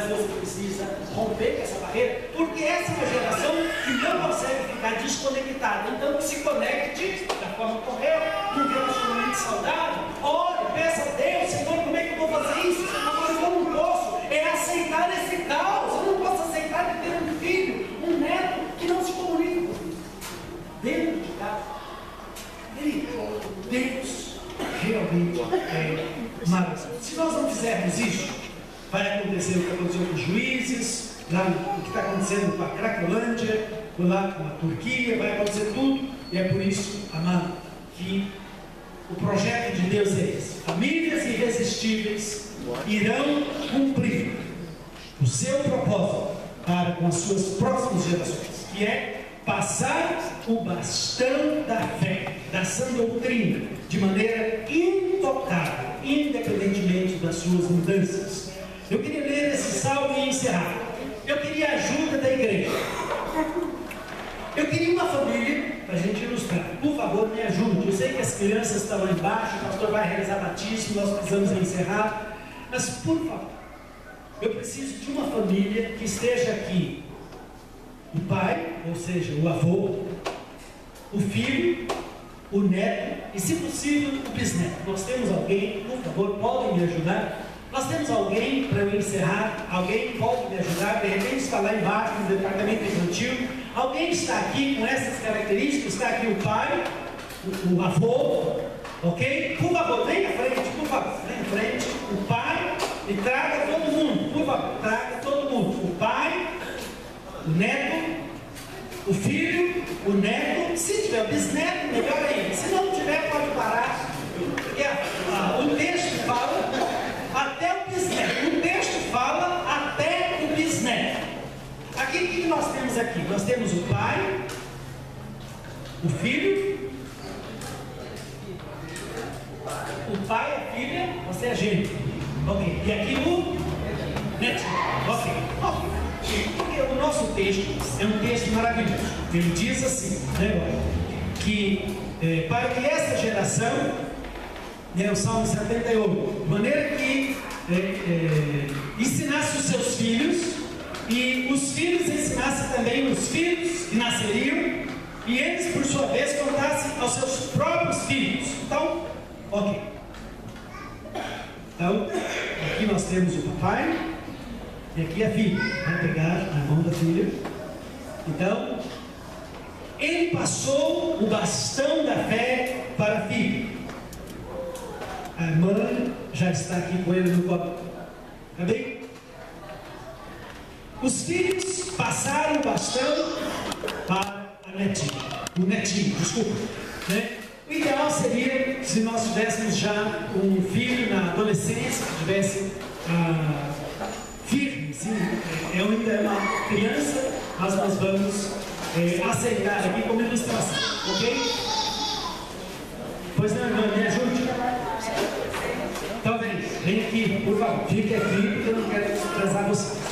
mas você precisa romper essa barreira, porque essa é uma geração que não consegue ficar desconectada. Então, se conecte da forma correta, num relacionamento saudável. Ore, peça a Deus, Senhor, como é que eu vou fazer isso? Agora, eu não posso, é aceitar esse caos. Eu não posso aceitar de ter um filho, um neto que não se comunica. Dentro de casa. Ele, Deus realmente é maravilhoso. Se nós não fizermos isso, vai acontecer o que aconteceu com os juízes, lá, o que está acontecendo com a Cracolândia, lá com a Turquia, vai acontecer tudo, e é por isso, amado, que o projeto de Deus é esse. Famílias irresistíveis irão cumprir o seu propósito para com as suas próximas gerações, que é passar o bastão da fé, da sã doutrina, de maneira intocável, independentemente das suas mudanças. Eu queria ler esse salmo e encerrar. Eu queria a ajuda da igreja. Eu queria uma família, para a gente ilustrar. Por favor, me ajude. Eu sei que as crianças estão lá embaixo, o pastor vai realizar batismo, nós precisamos encerrar. Mas, por favor, eu preciso de uma família que esteja aqui. O pai, ou seja, o avô, o filho, o neto e, se possível, o bisneto. Nós temos alguém, por favor, podem me ajudar? Nós temos alguém para eu encerrar? Alguém pode me ajudar? De repente está lá embaixo no departamento infantil. Alguém está aqui com essas características? Está aqui o pai, o, o avô, ok? Por favor, vem à frente, por favor, vem à frente. O pai e traga todo mundo, por favor, traga todo mundo. O pai, o neto, o filho, o neto. Se tiver o bisneto, melhor ainda. Se não tiver, pode parar. Porque ah, o texto fala até o bisneto. O texto fala até o bisneto. Aqui o que nós temos aqui? Nós temos o pai, o filho, o pai, a filha, você é gente. Ok. E aqui o netinho. Ok. Ok. Porque o nosso texto é um texto maravilhoso. Ele diz assim, né, que é, para que essa geração, né, o Salmo 78, de maneira que é, é, ensinasse os seus filhos, e os filhos ensinassem também os filhos que nasceriam, e eles, por sua vez, contassem aos seus próprios filhos. Então, ok. Então, aqui nós temos o papai, e aqui a filha. Vai pegar a mão da filha. Então, ele passou o bastão da fé para a filha. A mãe já está aqui com ele no copo. Tá bem? Os filhos passaram o bastão para a netinha. O netinho, desculpa. Né? O ideal seria se nós tivéssemos já um filho na adolescência, que tivesse ah, firme, sim, é, é ainda é uma criança, mas nós vamos é, aceitar aqui como ilustração, ok? Pois não, irmã, me ajude. Então vem, vem aqui, por favor, fique aqui, porque eu não quero atrasar você.